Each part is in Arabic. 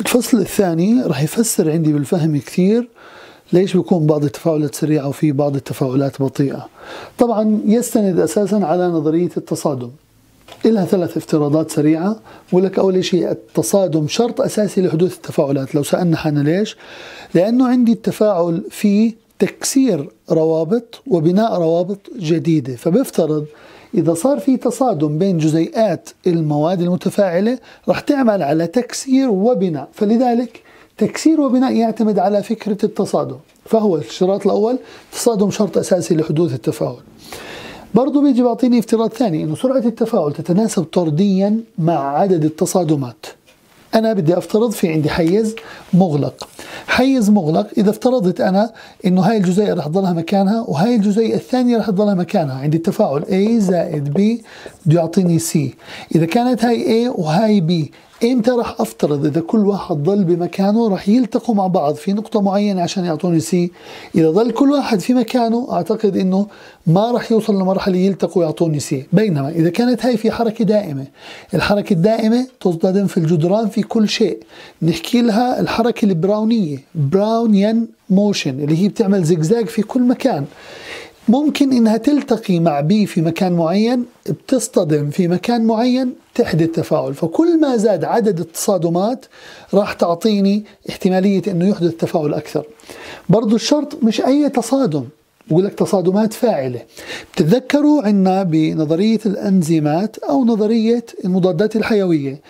الفصل الثاني راح يفسر عندي بالفهم كثير ليش بيكون بعض التفاعلات سريعة وفي بعض التفاعلات بطيئة. طبعا يستند أساسا على نظرية التصادم. لها ثلاث افتراضات سريعة بقول لك أول شيء التصادم شرط أساسي لحدوث التفاعلات. لو سألنا حنا ليش؟ لأنه عندي التفاعل فيه تكسير روابط وبناء روابط جديدة. فبفترض إذا صار في تصادم بين جزيئات المواد المتفاعلة راح تعمل على تكسير وبناء. فلذلك تكسير وبناء يعتمد على فكرة التصادم. فهو الشرط الأول تصادم شرط أساسي لحدوث التفاعل. برضو بيجي بعطيني افتراض ثاني إنه سرعة التفاعل تتناسب طرديا مع عدد التصادمات. أنا بدي أفترض في عندي حيز مغلق. حيز مغلق إذا افترضت أنا إنه هاي الجزيئة رح تضلها مكانها وهاي الجزيئة الثانية رح تضلها مكانها. عندي التفاعل A زائد B بده يعطيني C. إذا كانت هاي A وهاي B إمتى راح أفترض إذا كل واحد ضل بمكانه راح يلتقوا مع بعض في نقطة معينة عشان يعطوني سي؟ إذا ضل كل واحد في مكانه أعتقد إنه ما راح يوصل لمرحلة يلتقوا ويعطوني C. بينما إذا كانت هاي في حركة دائمة الحركة الدائمة تصطدم في الجدران في كل شيء. نحكي لها الحركة البراونية Brownian motion اللي هي بتعمل زجزاج في كل مكان. ممكن إنها تلتقي مع بي في مكان معين بتصطدم في مكان معين تحدث تفاعل. فكل ما زاد عدد التصادمات راح تعطيني احتمالية إنه يحدث تفاعل أكثر. برضو الشرط مش أي تصادم بقول لك تصادمات فاعلة. بتتذكروا عندنا بنظرية الأنزيمات أو نظرية المضادات الحيوية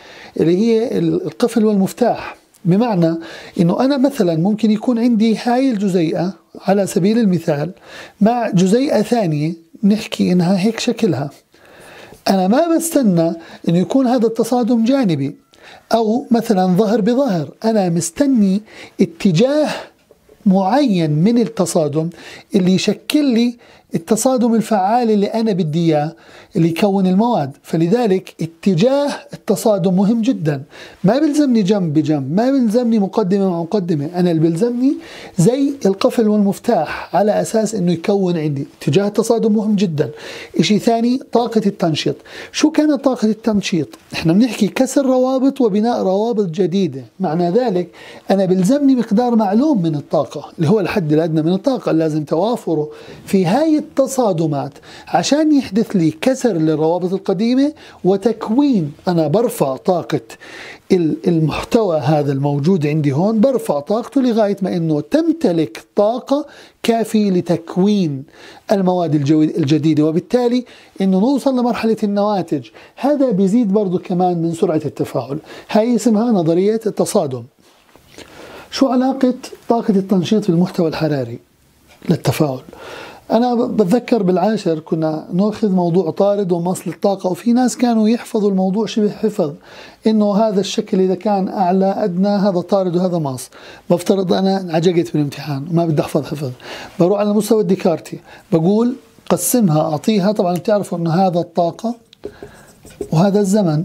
اللي هي القفل والمفتاح. بمعنى إنه أنا مثلا ممكن يكون عندي هاي الجزيئة على سبيل المثال مع جزيئة ثانية نحكي إنها هيك شكلها. أنا ما بستنى انه يكون هذا التصادم جانبي أو مثلا ظهر بظهر. أنا مستني اتجاه معين من التصادم اللي يشكل لي التصادم الفعال اللي أنا بدي إياه اللي يكون المواد. فلذلك اتجاه التصادم مهم جدا. ما بيلزمني جنب بجنب ما بيلزمني مقدمة مع مقدمة. أنا اللي بيلزمني زي القفل والمفتاح على أساس أنه يكون عندي. اتجاه التصادم مهم جدا. إشي ثاني طاقة التنشيط. شو كانت طاقة التنشيط؟ إحنا بنحكي كسر روابط وبناء روابط جديدة. معنى ذلك أنا بيلزمني مقدار معلوم من الطاقة اللي هو الحد الأدنى من الطاقة لازم توافره. في هاي التصادمات عشان يحدث لي كسر للروابط القديمة وتكوين أنا برفع طاقة المحتوى هذا الموجود عندي هون برفع طاقته لغاية ما أنه تمتلك طاقة كافية لتكوين المواد الجديدة. وبالتالي أنه نوصل لمرحلة النواتج. هذا بيزيد برضو كمان من سرعة التفاعل. هاي اسمها نظرية التصادم. شو علاقة طاقة التنشيط بالمحتوى الحراري للتفاعل؟ أنا بتذكر بالعاشر كنا نأخذ موضوع طارد ومصل الطاقة وفي ناس كانوا يحفظوا الموضوع شبه حفظ إنه هذا الشكل إذا كان أعلى أدنى هذا طارد وهذا ماص. بفترض أنا عجقت في الامتحان وما بدي أحفظ حفظ. بروح على مستوى الديكارتي بقول قسمها أعطيها طبعا بتعرفوا إنه هذا الطاقة وهذا الزمن.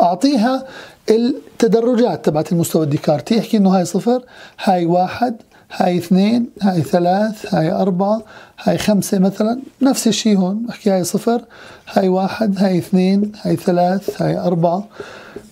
أعطيها التدرجات تبعت المستوى الديكارتي احكي إنه هاي صفر هاي واحد هاي اثنين هاي ثلاث هاي أربعة هاي خمسة مثلا نفس الشيء هون بحكي هاي صفر هاي واحد هاي اثنين هاي ثلاث هاي أربعة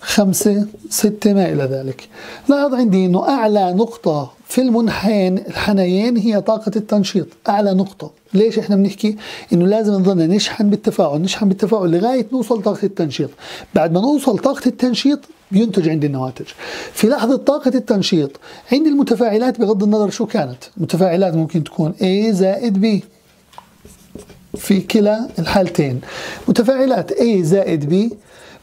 خمسة ستة ما إلى ذلك. لاحظ عندي أنه أعلى نقطة في المنحين الحنيين هي طاقة التنشيط. أعلى نقطة. ليش إحنا بنحكي؟ إنه لازم نضلنا نشحن بالتفاعل نشحن بالتفاعل لغاية نوصل طاقة التنشيط. بعد ما نوصل طاقة التنشيط ينتج عندي النواتج. في لحظة طاقة التنشيط عندي المتفاعلات بغض النظر شو كانت. المتفاعلات ممكن تكون A زائد B في كلا الحالتين. متفاعلات A زائد B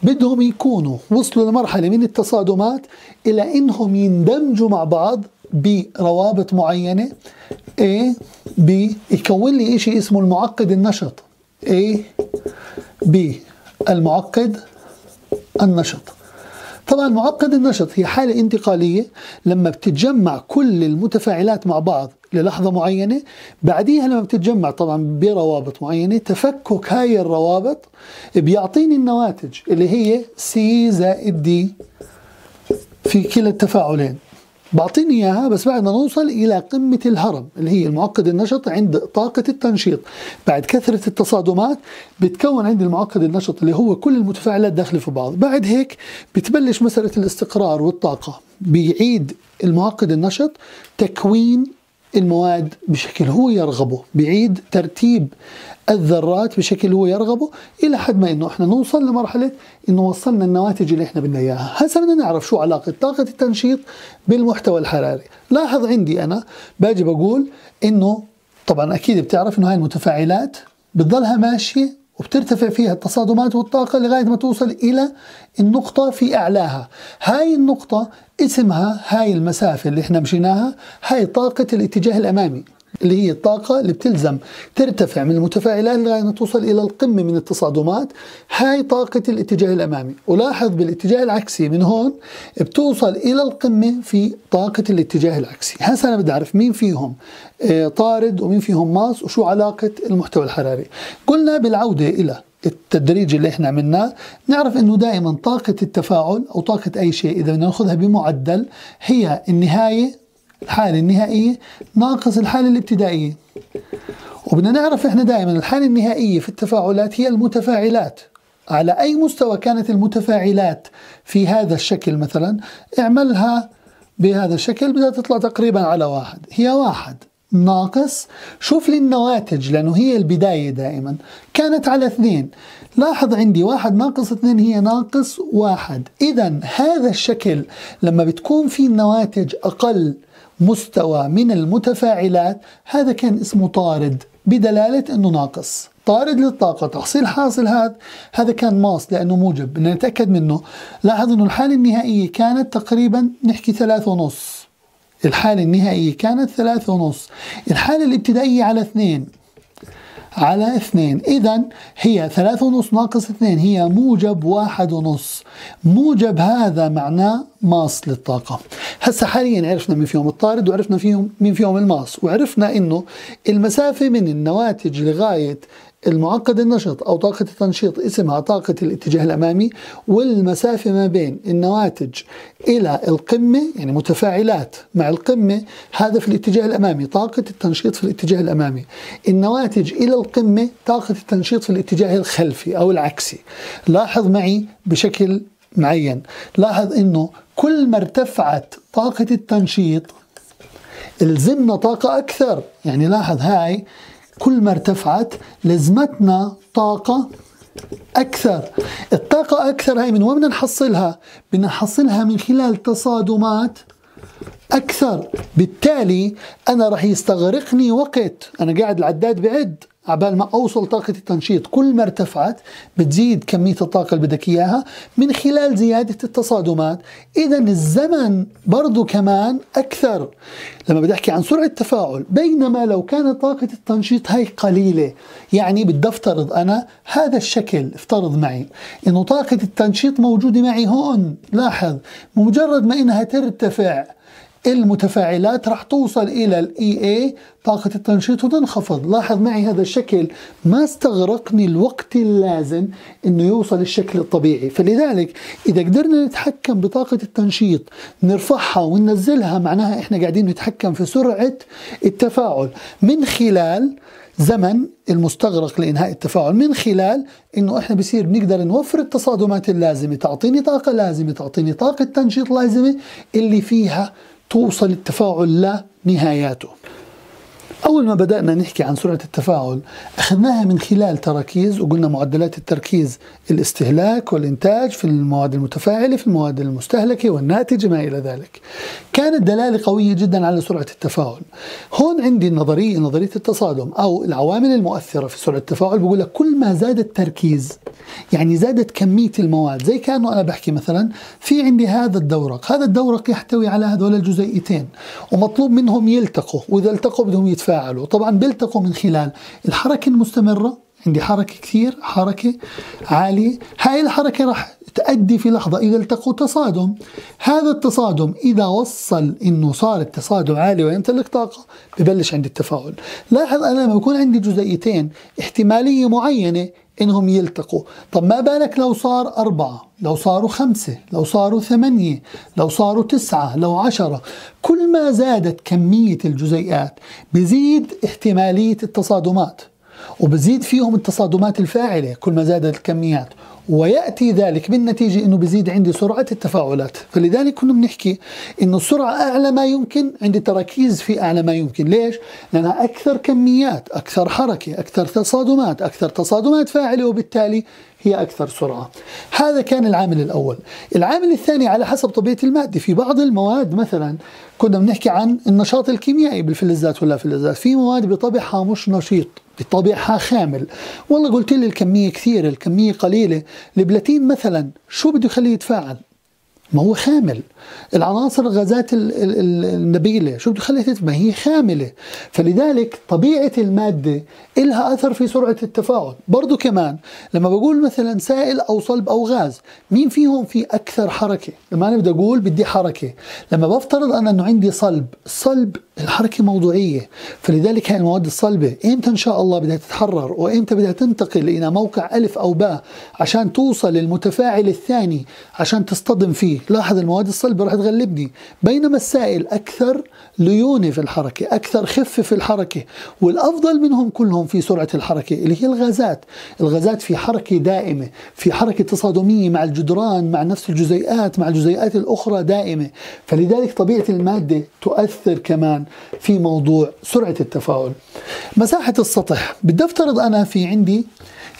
بدهم يكونوا وصلوا لمرحلة من التصادمات إلى إنهم يندمجوا مع بعض بروابط معينة. A B يكون لي شيء اسمه المعقد النشط. A B المعقد النشط. طبعا معقد النشط هي حالة انتقالية لما بتتجمع كل المتفاعلات مع بعض للحظة معينة بعديها لما بتتجمع طبعا بروابط معينة تفكك هاي الروابط بيعطيني النواتج اللي هي C زائد D في كلا التفاعلين. بعطيني إياها بس بعد ما نوصل إلى قمة الهرم اللي هي المعقد النشط عند طاقة التنشيط. بعد كثرة التصادمات بتكون عندي المعقد النشط اللي هو كل المتفاعلات داخله في بعض. بعد هيك بتبلش مسألة الاستقرار والطاقة. بيعيد المعقد النشط تكوين المواد بشكل هو يرغبه بيعيد ترتيب الذرات بشكل هو يرغبه إلى حد ما إنه إحنا نوصل لمرحلة إنه وصلنا النواتج اللي إحنا بدنا إياها، هسه بدنا نعرف شو علاقة طاقة التنشيط بالمحتوى الحراري، لاحظ عندي أنا باجي بقول إنه طبعا أكيد بتعرف إنه هاي المتفاعلات بتضلها ماشية وبترتفع فيها التصادمات والطاقة لغاية ما توصل إلى النقطة في أعلاها. هاي النقطة اسمها هاي المسافة اللي إحنا مشيناها هاي طاقة الاتجاه الأمامي. اللي هي الطاقة اللي بتلزم ترتفع من المتفاعلات لغاية ما توصل إلى القمة من التصادمات. هاي طاقة الاتجاه الأمامي. ولاحظ بالاتجاه العكسي من هون بتوصل إلى القمة في طاقة الاتجاه العكسي. هسه أنا بدي أعرف مين فيهم آه، طارد ومين فيهم ماس وشو علاقة المحتوى الحراري. قلنا بالعودة إلى التدريج اللي إحنا عملناه نعرف إنه دائما طاقة التفاعل أو طاقة أي شيء إذا بدنا نأخذها بمعدل هي النهاية الحالة النهائية ناقص الحالة الابتدائية. وبدنا نعرف إحنا دائما الحالة النهائية في التفاعلات هي المتفاعلات. على أي مستوى كانت المتفاعلات في هذا الشكل مثلا؟ اعملها بهذا الشكل بدها تطلع تقريبا على واحد. هي واحد. ناقص. شوف لي النواتج لأنه هي البداية دائما. كانت على اثنين. لاحظ عندي واحد ناقص اثنين هي ناقص واحد. إذا هذا الشكل لما بتكون في النواتج أقل مستوى من المتفاعلات. هذا كان اسمه طارد بدلالة أنه ناقص. طارد للطاقة تحصيل حاصل هذا هذا كان ماس لأنه موجب بدنا نتأكد منه. لاحظ أنه الحالة النهائية كانت تقريبا نحكي ثلاثة ونص. الحالة النهائية كانت ثلاثة ونص. الحالة الابتدائية على اثنين. على اثنين. إذا هي ثلاثة ونص ناقص اثنين. هي موجب واحد ونص. موجب هذا معناه ماس للطاقة. هسا حاليا عرفنا مين فيهم الطارد وعرفنا فيهم مين فيهم الماس وعرفنا إنه المسافة من النواتج لغاية المعقد النشط أو طاقة التنشيط اسمها طاقة الاتجاه الأمامي والمسافة ما بين النواتج إلى القمة يعني متفاعلات مع القمة هذا في الاتجاه الأمامي طاقة التنشيط في الاتجاه الأمامي. النواتج إلى القمة طاقة التنشيط في الاتجاه الخلفي أو العكسي. لاحظ معي بشكل معين. لاحظ أنه كل ما ارتفعت طاقة التنشيط الزمنا طاقة أكثر. يعني لاحظ هاي كل ما ارتفعت لزمتنا طاقة أكثر. الطاقة أكثر هاي من وين بدنا نحصلها؟ بدنا نحصلها من خلال تصادمات أكثر. بالتالي أنا رح يستغرقني وقت. أنا قاعد العداد بعد. عبال ما أوصل طاقة التنشيط كل ما ارتفعت بتزيد كمية الطاقة اللي بدك إياها من خلال زيادة التصادمات. إذا الزمن برضو كمان أكثر. لما بدي أحكي عن سرعة تفاعل بينما لو كانت طاقة التنشيط هاي قليلة يعني بدي أفترض أنا هذا الشكل افترض معي. إنه طاقة التنشيط موجودة معي هون لاحظ مجرد ما إنها ترتفع المتفاعلات راح توصل إلى الإي إي طاقة التنشيط وتنخفض لاحظ معي هذا الشكل. ما استغرقني الوقت اللازم أنه يوصل الشكل الطبيعي. فلذلك إذا قدرنا نتحكم بطاقة التنشيط نرفعها وننزلها معناها إحنا قاعدين نتحكم في سرعة التفاعل. من خلال زمن المستغرق لإنهاء التفاعل من خلال إنه إحنا بصير بنقدر نوفر التصادمات اللازمة تعطيني طاقة لازمة تعطيني طاقة تنشيط لازمة اللي فيها توصل التفاعل لنهاياته أول ما بدأنا نحكي عن سرعة التفاعل أخذناها من خلال تراكيز وقلنا معدلات التركيز الاستهلاك والإنتاج في المواد المتفاعلة في المواد المستهلكة والناتجة ما إلى ذلك. كانت دلالة قوية جدا على سرعة التفاعل. هون عندي النظرية نظرية التصادم أو العوامل المؤثرة في سرعة التفاعل. بقول لك كل ما زاد التركيز يعني زادت كمية المواد زي كانوا أنا بحكي مثلا في عندي هذا الدورق هذا الدورق يحتوي على هذول الجزيئتين ومطلوب منهم يلتقوا وإذا التقوا بدهم يتفاعلوا. طبعا بيلتقوا من خلال الحركة المستمرة. عندي حركة كثير حركة عالية. هاي الحركة راح تؤدي في لحظة إذا التقوا تصادم. هذا التصادم إذا وصل إنه صار التصادم عالي ويمتلك طاقة ببلش عندي التفاعل لاحظ أنا لما يكون عندي جزيئتين احتمالية معينة إنهم يلتقوا. طب ما بالك لو صار أربعة لو صاروا خمسة لو صاروا ثمانية لو صاروا تسعة لو عشرة؟ كل ما زادت كمية الجزيئات بزيد احتمالية التصادمات وبزيد فيهم التصادمات الفاعلة. كل ما زادت الكميات ويأتي ذلك بالنتيجة أنه بزيد عندي سرعة التفاعلات. فلذلك كنا بنحكي أنه السرعة أعلى ما يمكن عندي تركيز في أعلى ما يمكن. ليش؟ لأنها أكثر كميات أكثر حركة أكثر تصادمات أكثر تصادمات فاعلة وبالتالي هي أكثر سرعة. هذا كان العامل الأول. العامل الثاني على حسب طبيعة المادة. في بعض المواد مثلا كنا بنحكي عن النشاط الكيميائي بالفلزات ولا فلزات. في مواد بطبعها مش نشيط بطبعها خامل. والله قلت لي الكمية كثيرة الكمية قليلة. البلاتين مثلا شو بده يخليه يتفاعل؟ ما هو خامل العناصر الغازات النبيلة شو بتخليها تتفاعل ما هي خاملة فلذلك طبيعة المادة إلها أثر في سرعة التفاعل برضو كمان لما بقول مثلا سائل أو صلب أو غاز مين فيهم في أكثر حركة؟ لما أنا بدي أقول بدي حركة. لما بفترض أنا أنه عندي صلب الصلب الحركة موضوعية. فلذلك هاي المواد الصلبة إمتى إن شاء الله بدها تتحرر؟ وإمتى بدها تنتقل إلى موقع ألف أو باء عشان توصل للمتفاعل الثاني عشان تصطدم فيه؟ لاحظ المواد الصلبة راح تغلبني. بينما السائل أكثر ليونة في الحركة أكثر خفة في الحركة والأفضل منهم كلهم في سرعة الحركة اللي هي الغازات. الغازات في حركة دائمة في حركة تصادمية مع الجدران مع نفس الجزيئات مع الجزيئات الأخرى دائمة. فلذلك طبيعة المادة تؤثر كمان في موضوع سرعة التفاعل. مساحة السطح. بدي أفترض أنا في عندي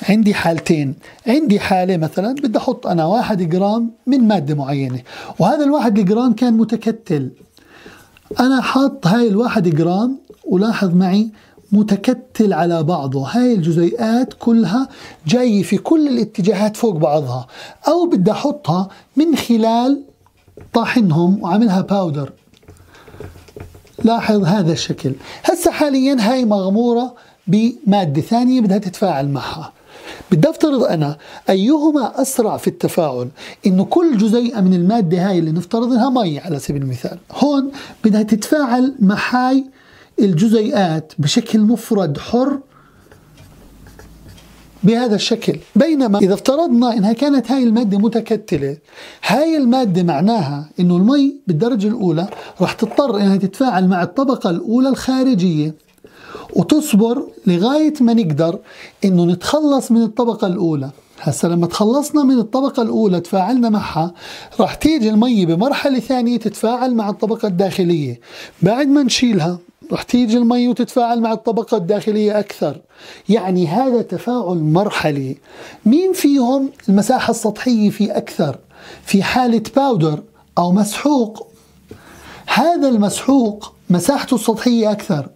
عندي حالتين. عندي حالة مثلا بدي أحط أنا واحد جرام من مادة معينة وهذا الواحد جرام كان متكتل. أنا حاط هاي الواحد جرام ولاحظ معي متكتل على بعضه. هاي الجزيئات كلها جاي في كل الاتجاهات فوق بعضها أو بدي أحطها من خلال طاحنهم وعملها powder لاحظ هذا الشكل. هسه حاليا هاي مغمورة بمادة ثانية بدها تتفاعل معها. بدي افترض أنا أيهما أسرع في التفاعل؟ انه كل جزيئة من المادة هاي اللي نفترض انها مي على سبيل المثال. هون بدها تتفاعل مع هاي الجزيئات بشكل مفرد حر بهذا الشكل. بينما إذا افترضنا إنها كانت هاي المادة متكتلة هاي المادة معناها إنه المي بالدرجة الأولى راح تضطر إنها تتفاعل مع الطبقة الأولى الخارجية. وتصبر لغاية ما نقدر إنه نتخلص من الطبقة الأولى. هسا لما تخلصنا من الطبقة الأولى تفاعلنا معها راح تيجي المي بمرحلة ثانية تتفاعل مع الطبقة الداخلية. بعد ما نشيلها راح تيجي المي وتتفاعل مع الطبقة الداخلية أكثر. يعني هذا تفاعل مرحلي. مين فيهم المساحة السطحية في أكثر؟ في حالة powder أو مسحوق. هذا المسحوق مساحته السطحية أكثر.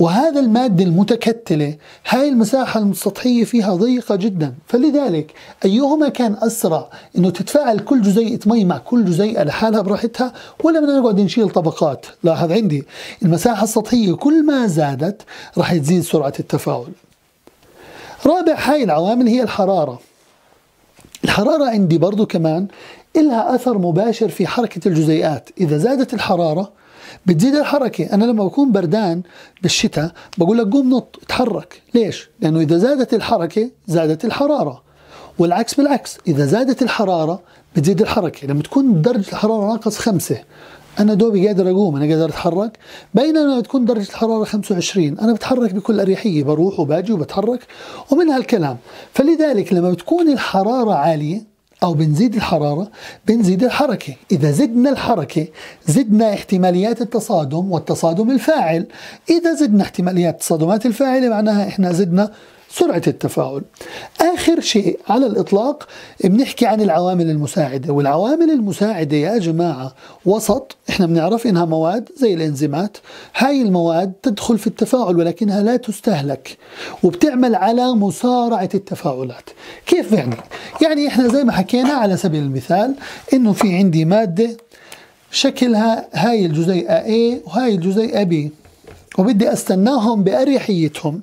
وهذا المادة المتكتلة هاي المساحة السطحية فيها ضيقة جدا. فلذلك أيهما كان أسرع؟ أنه تتفاعل كل جزيئة مي مع كل جزيئة لحالها براحتها ولا بدنا نقعد نشيل طبقات؟ لاحظ عندي. المساحة السطحية كل ما زادت راح تزيد سرعة التفاعل. رابع هاي العوامل هي الحرارة. الحرارة عندي برضو كمان إلها أثر مباشر في حركة الجزيئات. إذا زادت الحرارة بتزيد الحركة. أنا لما بكون بردان بالشتاء بقول لك قوم نط اتحرك. ليش؟ لأنه إذا زادت الحركة زادت الحرارة. والعكس بالعكس إذا زادت الحرارة بتزيد الحركة. لما تكون درجة الحرارة ناقص خمسة أنا دوبي قادر أقوم أنا قادر أتحرك. بينما لما تكون درجة الحرارة 25 أنا بتحرك بكل أريحية. بروح وباجي وبتحرك. ومن هالكلام. فلذلك لما بتكون الحرارة عالية أو بنزيد الحرارة بنزيد الحركة. إذا زدنا الحركة زدنا احتماليات التصادم والتصادم الفاعل. إذا زدنا احتماليات التصادمات الفاعلة معناها إحنا زدنا سرعة التفاعل. آخر شيء على الإطلاق بنحكي عن العوامل المساعدة والعوامل المساعدة يا جماعة وسط إحنا بنعرف إنها مواد زي الإنزيمات هاي المواد تدخل في التفاعل ولكنها لا تستهلك وبتعمل على مسارعة التفاعلات. كيف يعني؟ يعني إحنا زي ما حكينا على سبيل المثال إنه في عندي مادة شكلها هاي الجزيئة A وهاي الجزيئة B وبدي أستناهم بأريحيتهم.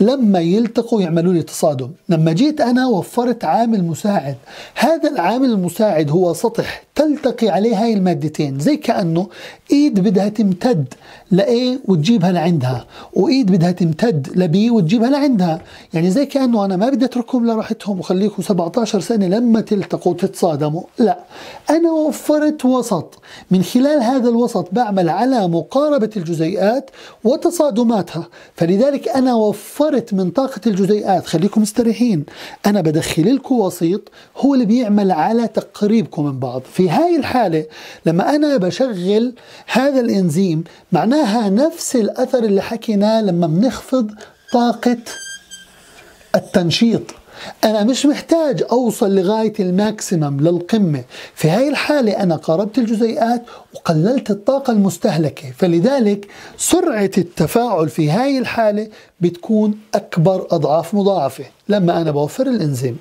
لما يلتقوا يعملوا لي تصادم. لما جيت أنا وفرت عامل مساعد هذا العامل المساعد هو سطح تلتقي عليه هاي المادتين. زي كأنه إيد بدها تمتد لإيه وتجيبها لعندها وإيد بدها تمتد لبي وتجيبها لعندها. يعني زي كأنه أنا ما بدي أترككم لراحتهم وخليكم 17 سنة لما تلتقوا تتصادموا. لا أنا وفرت وسط. من خلال هذا الوسط بعمل على مقاربة الجزيئات وتصادماتها. فلذلك أنا وفرت من طاقة الجزيئات. خليكم مستريحين. أنا بدخل لكم وسيط هو اللي بيعمل على تقريبكم من بعض. في هاي الحالة لما أنا بشغل هذا الإنزيم معناها نفس الأثر اللي حكيناه لما بنخفض طاقة التنشيط. أنا مش محتاج أوصل لغاية الماكسيمم للقمة. في هاي الحالة أنا قاربت الجزيئات وقللت الطاقة المستهلكة. فلذلك سرعة التفاعل في هاي الحالة بتكون أكبر أضعاف مضاعفة لما أنا بوفر الإنزيم.